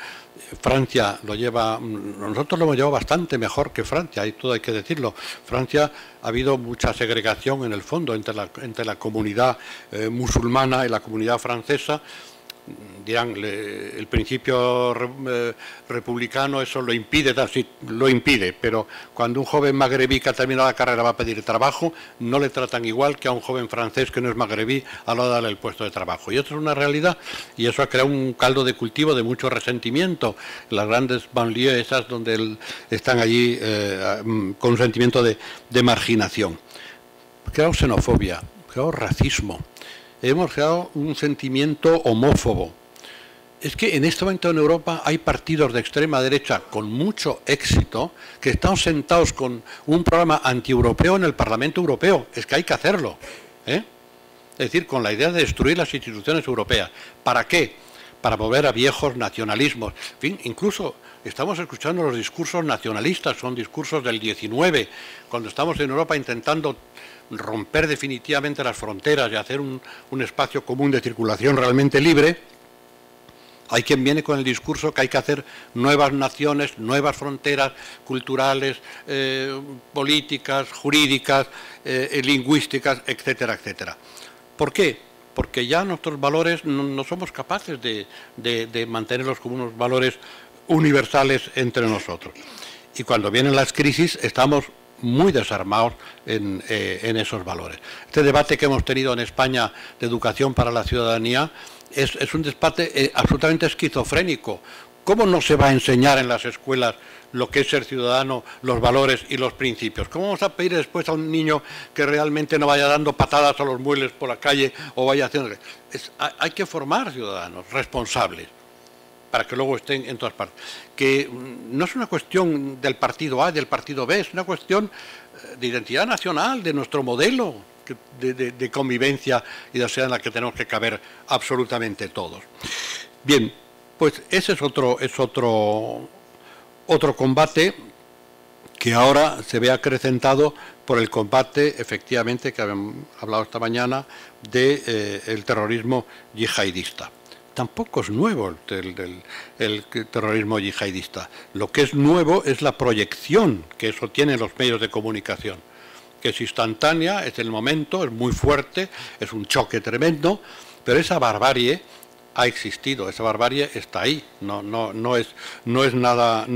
Francia lo lleva, nosotros lo hemos llevado bastante mejor que Francia, y todo hay que decirlo. Francia ha habido mucha segregación en el fondo entre la, comunidad eh, musulmana y la comunidad francesa dirán, el principio eh, republicano eso lo impide, lo impide, pero cuando un joven magrebí que ha terminado la carrera va a pedir trabajo, no le tratan igual que a un joven francés que no es magrebí a la hora de darle el puesto de trabajo. Y eso es una realidad y eso ha creado un caldo de cultivo de mucho resentimiento. Las grandes banlieues esas donde están allí eh, con un sentimiento de, de marginación. Creado xenofobia, creado racismo, hemos creado un sentimiento homófobo. Es que en este momento en Europa hay partidos de extrema derecha con mucho éxito que están sentados con un programa antieuropeo en el Parlamento Europeo. Es que hay que hacerlo. ¿eh? Es decir, con la idea de destruir las instituciones europeas. ¿Para qué? Para volver a viejos nacionalismos. En fin, incluso estamos escuchando los discursos nacionalistas, son discursos del 19, cuando estamos en Europa intentando romper definitivamente las fronteras y hacer un, espacio común de circulación realmente libre, hay quien viene con el discurso que hay que hacer nuevas naciones, nuevas fronteras culturales, eh, políticas, jurídicas, eh, lingüísticas, etcétera, etcétera. ¿Por qué? Porque ya nuestros valores no, somos capaces de, de mantenerlos como unos valores universales entre nosotros. Y cuando vienen las crisis estamos muy desarmados eh, en, esos valores. Este debate que hemos tenido en España de educación para la ciudadanía es, un debate eh, absolutamente esquizofrénico. ¿Cómo no se va a enseñar en las escuelas lo que es ser ciudadano, los valores y los principios? ¿Cómo vamos a pedir después a un niño que realmente no vaya dando patadas a los muebles por la calle o vaya haciendo... hay que formar ciudadanos responsables para que luego estén en todas partes. Que mm, no es una cuestión del partido A, del partido B, es una cuestión eh, de identidad nacional, de nuestro modelo de, convivencia y de sociedad en la que tenemos que caber absolutamente todos. Bien, pues ese es otro, otro combate que ahora se ve acrecentado por el combate, efectivamente, que habíamos hablado esta mañana, del de, eh, terrorismo yihadista tampoco es nuevo el, terrorismo yihadista. Lo que es nuevo es la proyección que eso tiene en los medios de comunicación, que es instantánea, es el momento, es muy fuerte, es un choque tremendo, pero esa barbarie ha existido, esa barbarie está ahí, no, es nada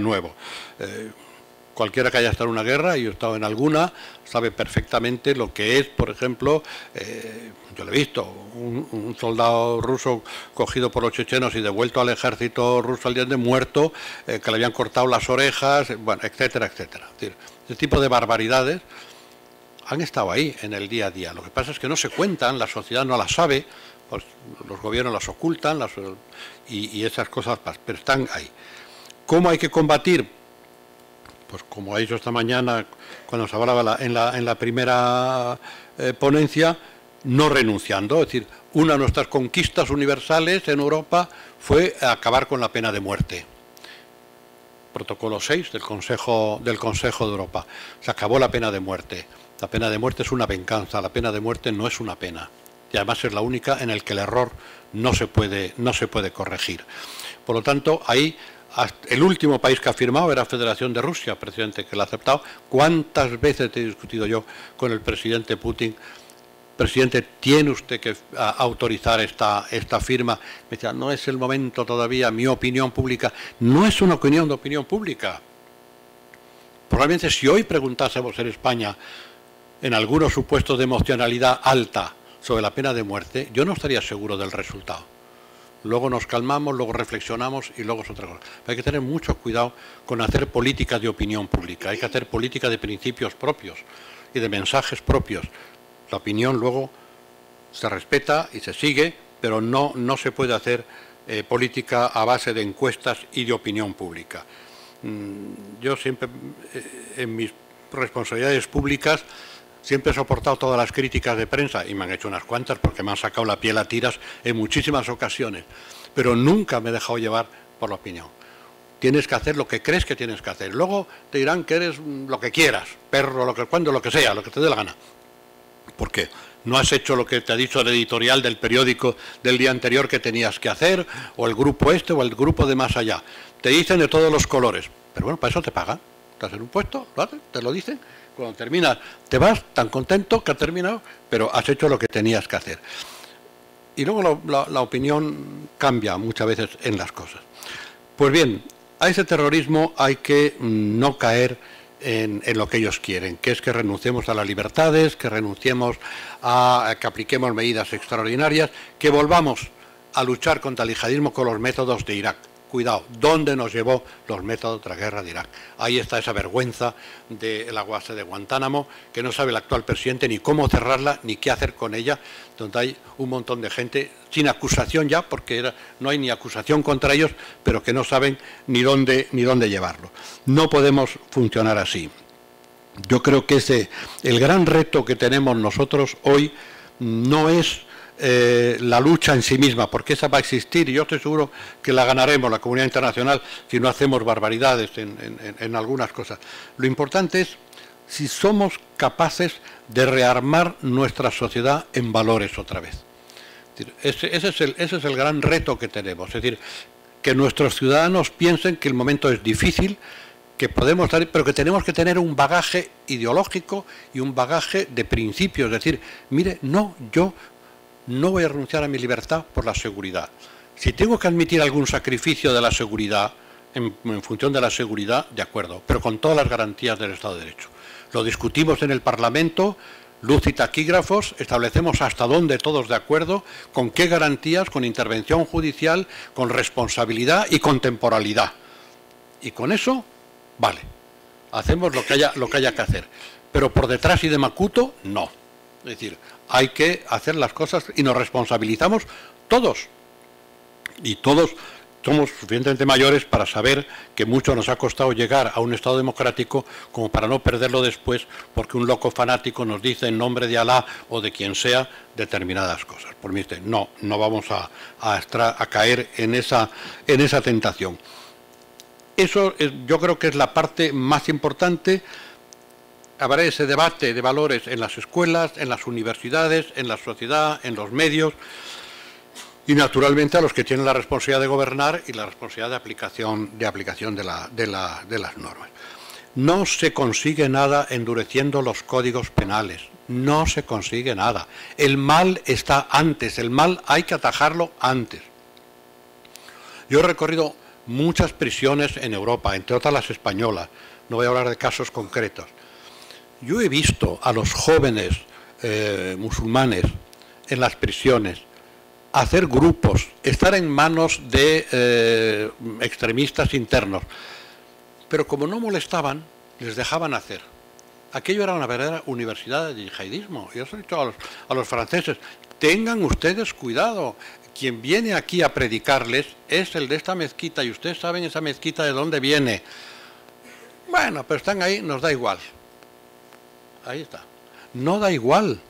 nuevo. Eh, Cualquiera que haya estado en una guerra, y yo he estado en alguna, sabe perfectamente lo que es, por ejemplo, eh, yo lo he visto, un, soldado ruso cogido por los chechenos y devuelto al ejército ruso al día de muerto, eh, que le habían cortado las orejas, bueno, etcétera, etcétera. Es decir, tipo de barbaridades han estado ahí en el día a día. Lo que pasa es que no se cuentan, la sociedad no las sabe, pues, los gobiernos las ocultan y, y esas cosas, pero están ahí. ¿Cómo hay que combatir? Pues como ha dicho esta mañana cuando se hablaba en, la, primera eh, ponencia, no renunciando. Es decir, una de nuestras conquistas universales en Europa fue acabar con la pena de muerte. Protocolo 6 del Consejo, del Consejo de Europa. Se acabó la pena de muerte. La pena de muerte es una venganza, la pena de muerte no es una pena. Y además es la única en la que el error no se puede, no se puede corregir. Por lo tanto, ahí el último país que ha firmado era Federación de Rusia, presidente que lo ha aceptado. ¿Cuántas veces he discutido yo con el presidente Putin? Presidente, ¿tiene usted que autorizar esta, esta firma? Me decía, no es el momento todavía, mi opinión pública. No es una opinión de opinión pública. Probablemente si hoy preguntásemos en España en algunos supuestos de emocionalidad alta sobre la pena de muerte, yo no estaría seguro del resultado luego nos calmamos, luego reflexionamos y luego es otra cosa. Hay que tener mucho cuidado con hacer política de opinión pública, hay que hacer política de principios propios y de mensajes propios. La opinión luego se respeta y se sigue, pero no, no se puede hacer eh, política a base de encuestas y de opinión pública. Mm, yo siempre, eh, en mis responsabilidades públicas, Siempre he soportado todas las críticas de prensa y me han hecho unas cuantas porque me han sacado la piel a tiras en muchísimas ocasiones, pero nunca me he dejado llevar por la opinión. Tienes que hacer lo que crees que tienes que hacer. Luego te dirán que eres lo que quieras, perro, lo que cuando, lo que sea, lo que te dé la gana. ¿Por qué? No has hecho lo que te ha dicho el editorial del periódico del día anterior que tenías que hacer, o el grupo este o el grupo de más allá. Te dicen de todos los colores, pero bueno, para eso te pagan. Estás en un puesto, te lo dicen cuando terminas, te vas tan contento que ha terminado, pero has hecho lo que tenías que hacer. Y luego la, opinión cambia muchas veces en las cosas. Pues bien, a ese terrorismo hay que mm, no caer en, lo que ellos quieren, que es que renunciemos a las libertades, que renunciemos a que apliquemos medidas extraordinarias, que volvamos a luchar contra el yihadismo con los métodos de Irak cuidado, ¿dónde nos llevó los métodos de la guerra de Irak? Ahí está esa vergüenza de la base de Guantánamo, que no sabe el actual presidente ni cómo cerrarla, ni qué hacer con ella, donde hay un montón de gente sin acusación ya, porque no hay ni acusación contra ellos, pero que no saben ni dónde, ni dónde llevarlo. No podemos funcionar así. Yo creo que ese, el gran reto que tenemos nosotros hoy no es eh, la lucha en sí misma, porque esa va a existir y yo estoy seguro que la ganaremos la comunidad internacional si no hacemos barbaridades en, algunas cosas. Lo importante es si somos capaces de rearmar nuestra sociedad en valores otra vez. Ese, es el, ese es el gran reto que tenemos, es decir, que nuestros ciudadanos piensen que el momento es difícil, que podemos dar, pero que tenemos que tener un bagaje ideológico y un bagaje de principios. Es decir, mire, no, yo no voy a renunciar a mi libertad por la seguridad. Si tengo que admitir algún sacrificio de la seguridad, en, función de la seguridad, de acuerdo, pero con todas las garantías del Estado de Derecho. Lo discutimos en el Parlamento, luz y taquígrafos, establecemos hasta dónde todos de acuerdo, con qué garantías, con intervención judicial, con responsabilidad y con temporalidad. Y con eso, vale, hacemos lo que haya, lo que, haya que hacer. Pero por detrás y de Macuto, no. Es decir, hay que hacer las cosas y nos responsabilizamos todos. Y todos somos suficientemente mayores para saber que mucho nos ha costado llegar a un Estado democrático como para no perderlo después porque un loco fanático nos dice en nombre de Alá o de quien sea determinadas cosas. Por mí, no, no vamos a, caer en esa, en esa tentación. Eso yo creo que es la parte más importante habrá ese debate de valores en las escuelas, en las universidades, en la sociedad, en los medios y naturalmente a los que tienen la responsabilidad de gobernar y la responsabilidad de aplicación de, aplicación de, las normas. No se consigue nada endureciendo los códigos penales, no se consigue nada. El mal está antes, el mal hay que atajarlo antes. Yo he recorrido muchas prisiones en Europa, entre otras las españolas, no voy a hablar de casos concretos. Yo he visto a los jóvenes eh, musulmanes en las prisiones hacer grupos, estar en manos de eh, extremistas internos, pero como no molestaban, les dejaban hacer. Aquello era una verdadera universidad de yihadismo. Yo os he dicho a los, a los franceses, tengan ustedes cuidado, quien viene aquí a predicarles es el de esta mezquita y ustedes saben esa mezquita de dónde viene. Bueno, pero están ahí, nos da igual. Ahí está. No da igual,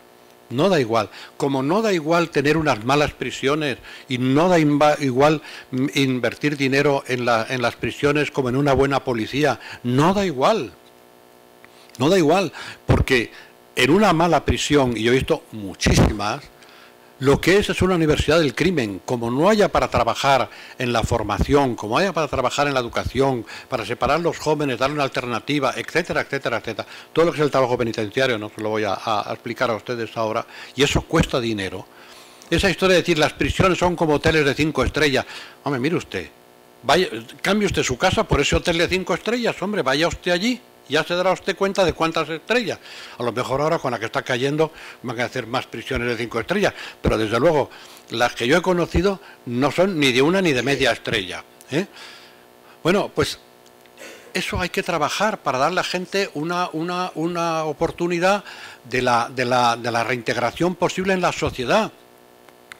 no da igual. Como no da igual tener unas malas prisiones y no da igual invertir dinero en, las prisiones como en una buena policía, no da igual. No da igual, porque en una mala prisión, y yo he visto muchísimas, lo que es es una universidad del crimen. Como no haya para trabajar en la formación, como haya para trabajar en la educación, para separar a los jóvenes, darle una alternativa, etcétera, etcétera, etcétera. Todo lo que es el trabajo penitenciario no se lo voy a, explicar a ustedes ahora. Y eso cuesta dinero. Esa historia de decir las prisiones son como hoteles de cinco estrellas. Hombre, mire usted, vaya, cambie usted su casa por ese hotel de cinco estrellas, hombre, vaya usted allí ya se dará usted cuenta de cuántas estrellas. A lo mejor ahora con la que está cayendo van a hacer más prisiones de cinco estrellas, pero desde luego las que yo he conocido no son ni de una ni de media estrella. ¿eh? Bueno, pues eso hay que trabajar para darle a la gente una, una, una oportunidad de la, de, la, de la reintegración posible en la sociedad.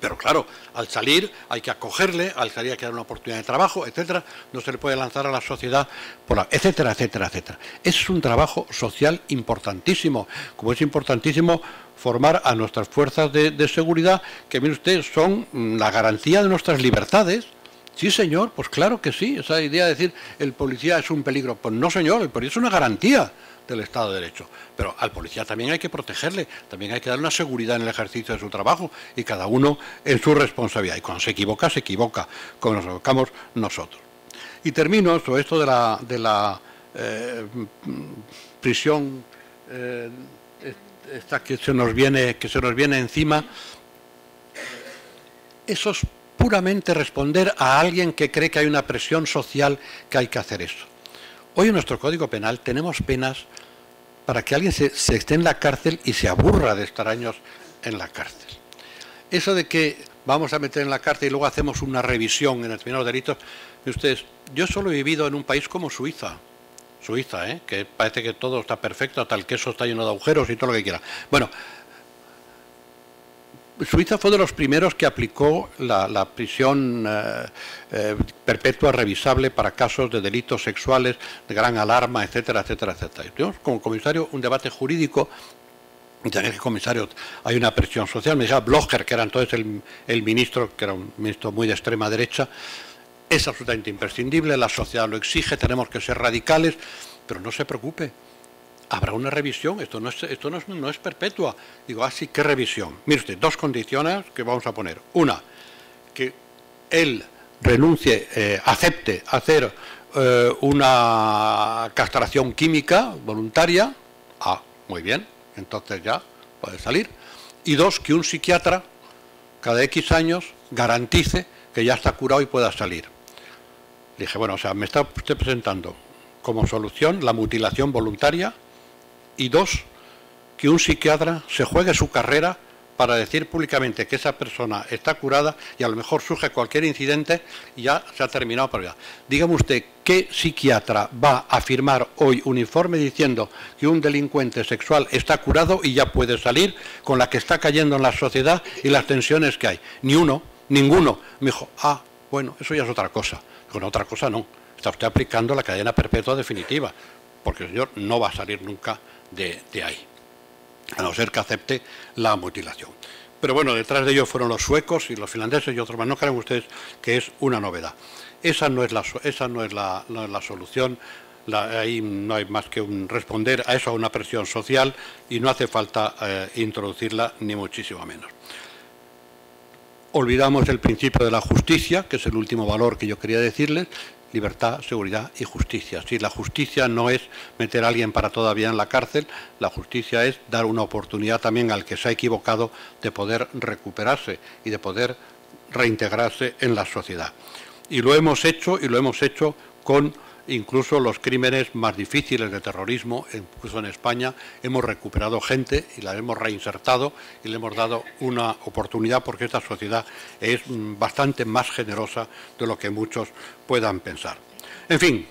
Pero claro, al salir hay que acogerle, al salir hay que dar una oportunidad de trabajo, etcétera. No se le puede lanzar a la sociedad, por la, etcétera, etcétera, etcétera. Es un trabajo social importantísimo, como es importantísimo formar a nuestras fuerzas de, de seguridad, que mire usted, son mm, la garantía de nuestras libertades. Sí, señor, pues claro que sí. Esa idea de decir el policía es un peligro. Pues no, señor, el policía es una garantía del Estado de Derecho. Pero al policía también hay que protegerle, también hay que darle una seguridad en el ejercicio de su trabajo y cada uno en su responsabilidad. Y cuando se equivoca, se equivoca, como nos equivocamos nosotros. Y termino sobre esto de la, de la eh, prisión eh, esta que se nos viene, que se nos viene encima. Eso es puramente responder a alguien que cree que hay una presión social que hay que hacer eso. Hoy en nuestro Código Penal tenemos penas para que alguien se, esté en la cárcel y se aburra de estar años en la cárcel. Eso de que vamos a meter en la cárcel y luego hacemos una revisión en determinados delitos, ustedes, yo solo he vivido en un país como Suiza, Suiza, ¿eh? que parece que todo está perfecto, tal que eso está lleno de agujeros y todo lo que quiera. Bueno, Suiza fue de los primeros que aplicó la, prisión eh, eh, perpetua revisable para casos de delitos sexuales de gran alarma, etcétera, etcétera, etcétera. tuvimos como comisario un debate jurídico que comisario hay una presión social, me decía Blocher, que era entonces el, el, ministro, que era un ministro muy de extrema derecha, es absolutamente imprescindible, la sociedad lo exige, tenemos que ser radicales, pero no se preocupe, habrá una revisión, esto no es, esto no es, perpetua. Digo, así, ah, ¿qué revisión? Mire usted, dos condiciones que vamos a poner. Una, que él renuncie, eh, acepte hacer eh, una castración química voluntaria. Ah, muy bien, entonces ya puede salir. Y dos, que un psiquiatra cada X años garantice que ya está curado y pueda salir. dije, bueno, o sea, me está usted presentando como solución la mutilación voluntaria y dos, que un psiquiatra se juegue su carrera para decir públicamente que esa persona está curada y a lo mejor surge cualquier incidente y ya se ha terminado por ya. Dígame usted, ¿qué psiquiatra va a firmar hoy un informe diciendo que un delincuente sexual está curado y ya puede salir con la que está cayendo en la sociedad y las tensiones que hay? Ni uno, ninguno. Me dijo, ah, bueno, eso ya es otra cosa. Con otra cosa no. Está usted aplicando la cadena perpetua definitiva, porque el señor no va a salir nunca de, ahí, a no ser que acepte la mutilación. Pero bueno, detrás de ellos fueron los suecos y los finlandeses y otros más. No creen ustedes que es una novedad. Esa no es la, esa no es la, solución. ahí no hay más que un responder a eso, a una presión social, y no hace falta eh, introducirla, ni muchísimo menos. Olvidamos el principio de la justicia, que es el último valor que yo quería decirles, libertad, seguridad y justicia. Si la justicia no es meter a alguien para todavía en la cárcel, la justicia es dar una oportunidad también al que se ha equivocado de poder recuperarse y de poder reintegrarse en la sociedad. Y lo hemos hecho y lo hemos hecho con incluso los crímenes más difíciles de terrorismo, incluso en España, hemos recuperado gente y la hemos reinsertado y le hemos dado una oportunidad porque esta sociedad es mm, bastante más generosa de lo que muchos puedan pensar. En fin,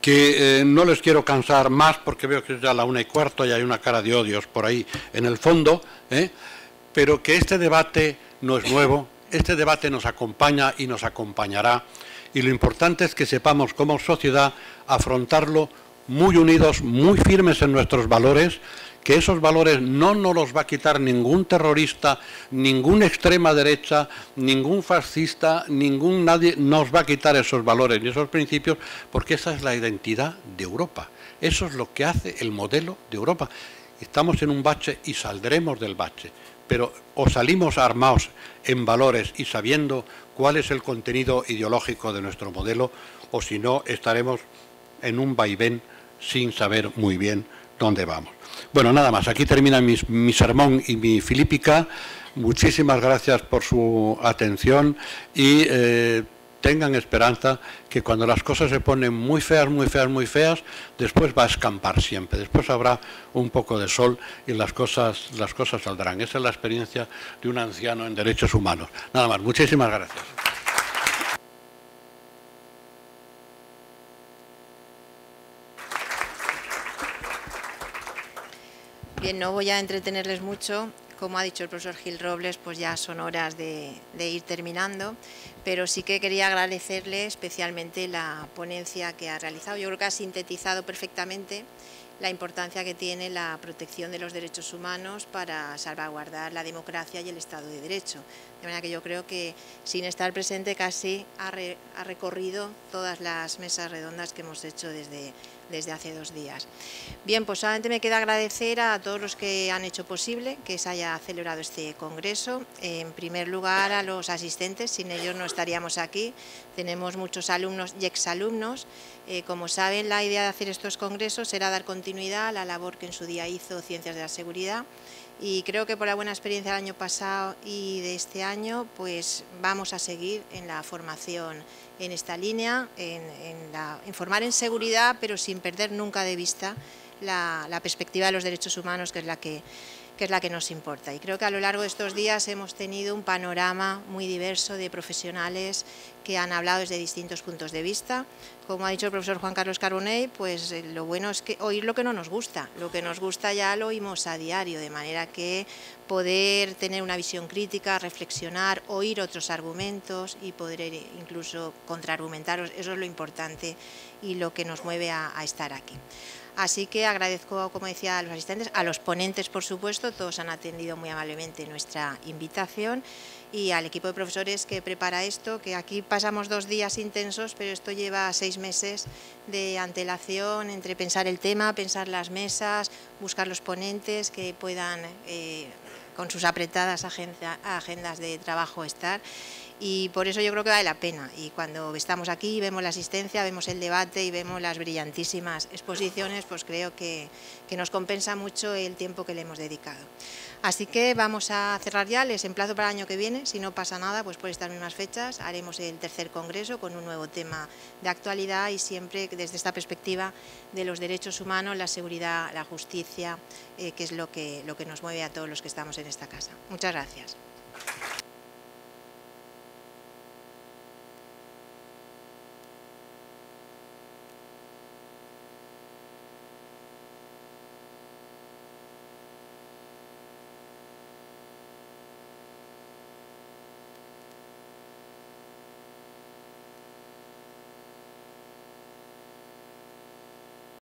que eh, no les quiero cansar más porque veo que es ya la una y cuarto y hay una cara de odios por ahí en el fondo, ¿eh? pero que este debate no es nuevo, este debate nos acompaña y nos acompañará y lo importante es que sepamos como sociedad afrontarlo muy unidos, muy firmes en nuestros valores, que esos valores no nos los va a quitar ningún terrorista, ninguna extrema derecha, ningún fascista, ningún nadie nos va a quitar esos valores y esos principios, porque esa es la identidad de Europa. Eso es lo que hace el modelo de Europa. Estamos en un bache y saldremos del bache, pero o salimos armados en valores y sabiendo cuál es el contenido ideológico de nuestro modelo, o si no, estaremos en un vaivén sin saber muy bien dónde vamos. Bueno, nada más, aquí termina mi, sermón y mi filípica. Muchísimas gracias por su atención y eh, tengan esperanza que cuando las cosas se ponen muy feas, muy feas, muy feas, después va a escampar siempre, después habrá un poco de sol y las cosas, las cosas saldrán. Esa es la experiencia de un anciano en derechos humanos. Nada más, muchísimas gracias. Bien, no voy a entretenerles mucho como ha dicho el profesor Gil Robles, pues ya son horas de, ir terminando, pero sí que quería agradecerle especialmente la ponencia que ha realizado. Yo creo que ha sintetizado perfectamente la importancia que tiene la protección de los derechos humanos para salvaguardar la democracia y el Estado de Derecho. De manera que yo creo que sin estar presente casi ha, ha recorrido todas las mesas redondas que hemos hecho desde desde hace dos días. Bien, pues solamente me queda agradecer a todos los que han hecho posible que se haya celebrado este congreso. En primer lugar, a los asistentes, sin ellos no estaríamos aquí. Tenemos muchos alumnos y exalumnos. Eh, como saben, la idea de hacer estos congresos será dar continuidad a la labor que en su día hizo Ciencias de la Seguridad y creo que por la buena experiencia del año pasado y de este año, pues vamos a seguir en la formación en esta línea, en, formar en seguridad, pero sin perder nunca de vista la, la perspectiva de los derechos humanos, que es la que que es la que nos importa. Y creo que a lo largo de estos días hemos tenido un panorama muy diverso de profesionales que han hablado desde distintos puntos de vista. Como ha dicho el profesor Juan Carlos Carbonell, pues eh, lo bueno es que oír lo que no nos gusta. Lo que nos gusta ya lo oímos a diario, de manera que poder tener una visión crítica, reflexionar, oír otros argumentos y poder eh, incluso contraargumentaros, eso es lo importante y lo que nos mueve a estar aquí. Así que agradezco, como decía, a los asistentes, a los ponentes, por supuesto, todos han atendido muy amablemente nuestra invitación y al equipo de profesores que prepara esto, que aquí pasamos dos días intensos, pero esto lleva seis meses de antelación entre pensar el tema, pensar las mesas, buscar los ponentes que puedan, eh, con sus apretadas agendas de trabajo, estar y por eso yo creo que vale la pena. Y cuando estamos aquí, vemos la asistencia, vemos el debate y vemos las brillantísimas exposiciones, pues creo que, que nos compensa mucho el tiempo que le hemos dedicado. Así que vamos a cerrar ya, les emplazo para el año que viene, si no pasa nada, pues por estas mismas fechas haremos el tercer congreso con un nuevo tema de actualidad y siempre desde esta perspectiva de los derechos humanos, la seguridad, la justicia, eh, que es lo que, lo que nos mueve a todos los que estamos en esta casa. Muchas gracias.